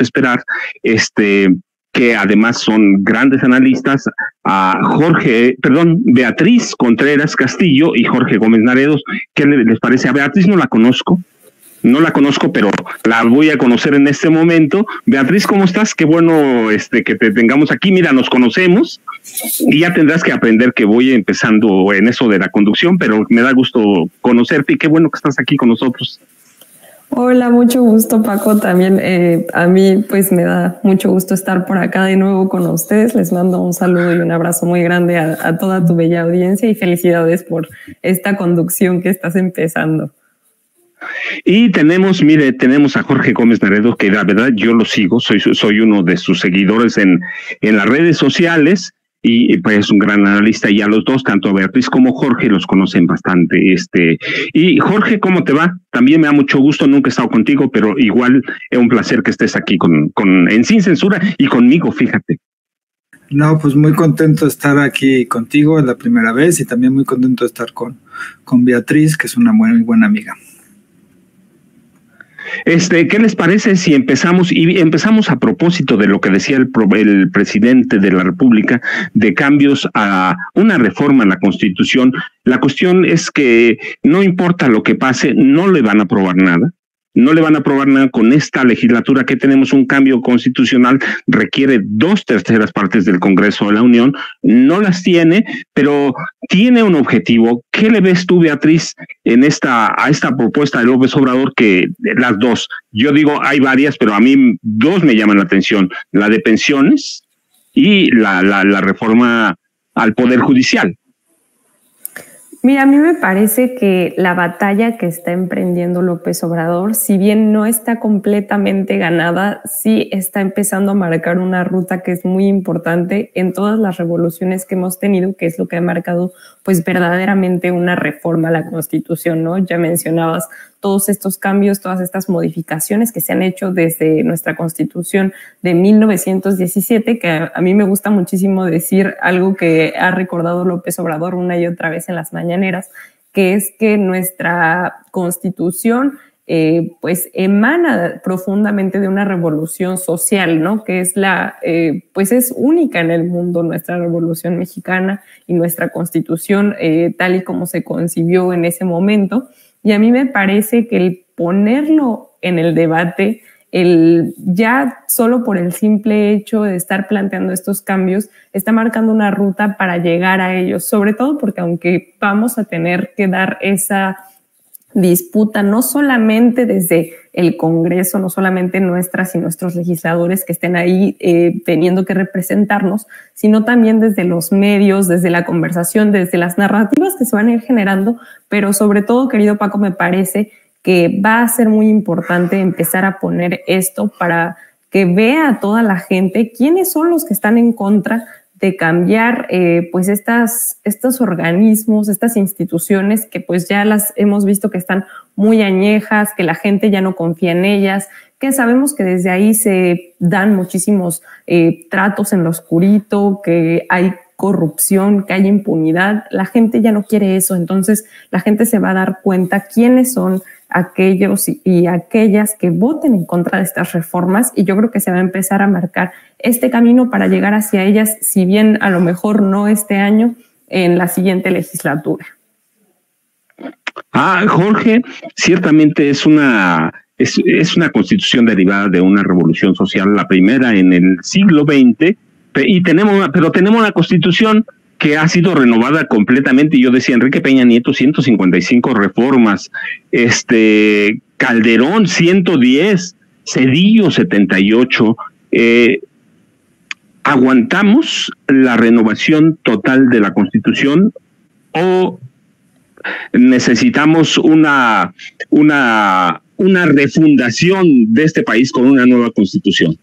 esperar. Este, que además son grandes analistas, a Jorge, perdón, Beatriz Contreras Castillo y Jorge Gómez Naredos. ¿Qué les parece? A Beatriz no la conozco, no la conozco, pero la voy a conocer en este momento. Beatriz, ¿cómo estás? Qué bueno este, que te tengamos aquí. Mira, nos conocemos y ya tendrás que aprender que voy empezando en eso de la conducción, pero me da gusto conocerte y qué bueno que estás aquí con nosotros. Hola, mucho gusto Paco. También eh, a mí pues me da mucho gusto estar por acá de nuevo con ustedes. Les mando un saludo y un abrazo muy grande a, toda tu bella audiencia y felicidades por esta conducción que estás empezando. Y tenemos, mire, tenemos a Jorge Gómez Naredo, que la verdad yo lo sigo, soy, soy uno de sus seguidores en, en las redes sociales y pues es un gran analista y a los dos, tanto Beatriz como Jorge, los conocen bastante. Este, y Jorge, ¿cómo te va? También me da mucho gusto, nunca he estado contigo, pero igual es un placer que estés aquí con, con en Sin Censura y conmigo, fíjate. No, pues muy contento de estar aquí contigo, es la primera vez, y también muy contento de estar con, con Beatriz, que es una muy buena amiga. Este, ¿qué les parece si empezamos y empezamos a propósito de lo que decía el, el presidente de la República de cambios a una reforma en la Constitución? La cuestión es que no importa lo que pase, no le van a aprobar nada no le van a aprobar nada con esta legislatura que tenemos un cambio constitucional, requiere dos terceras partes del Congreso de la Unión, no las tiene, pero tiene un objetivo. ¿Qué le ves tú, Beatriz, en esta, a esta propuesta de López Obrador que las dos? Yo digo, hay varias, pero a mí dos me llaman la atención, la de pensiones y la, la, la reforma al Poder Judicial. Mira, a mí me parece que la batalla que está emprendiendo López Obrador, si bien no está completamente ganada, sí está empezando a marcar una ruta que es muy importante en todas las revoluciones que hemos tenido, que es lo que ha marcado pues verdaderamente una reforma a la Constitución, ¿no? Ya mencionabas todos estos cambios, todas estas modificaciones que se han hecho desde nuestra constitución de 1917, que a, mí me gusta muchísimo decir algo que ha recordado López Obrador una y otra vez en las mañaneras, que es que nuestra constitución eh, pues emana profundamente de una revolución social, ¿no? Que es la, eh, pues es única en el mundo nuestra revolución mexicana y nuestra constitución eh, tal y como se concibió en ese momento. Y a mí me parece que el ponerlo en el debate, el ya solo por el simple hecho de estar planteando estos cambios, está marcando una ruta para llegar a ellos, sobre todo porque aunque vamos a tener que dar esa disputa no solamente desde el Congreso, no solamente nuestras y nuestros legisladores que estén ahí eh, teniendo que representarnos, sino también desde los medios, desde la conversación, desde las narrativas que se van a ir generando, pero sobre todo, querido Paco, me parece que va a ser muy importante empezar a poner esto para que vea toda la gente quiénes son los que están en contra de cambiar eh, pues estas, estos organismos, estas instituciones que pues ya las hemos visto que están muy añejas, que la gente ya no confía en ellas, que sabemos que desde ahí se dan muchísimos eh, tratos en lo oscurito, que hay corrupción, que hay impunidad, la gente ya no quiere eso, entonces la gente se va a dar cuenta quiénes son aquellos y, aquellas que voten en contra de estas reformas y yo creo que se va a empezar a marcar este camino para llegar hacia ellas, si bien a lo mejor no este año, en la siguiente legislatura. Ah, Jorge, ciertamente es una es, una constitución derivada de una revolución social, la primera en el siglo XX, y tenemos, pero tenemos una constitución que ha sido renovada completamente. Yo decía, Enrique Peña Nieto, 155 reformas, este Calderón, 110, Cedillo, 78. Eh, ¿Aguantamos la renovación total de la Constitución o necesitamos una, una, una refundación de este país con una nueva Constitución?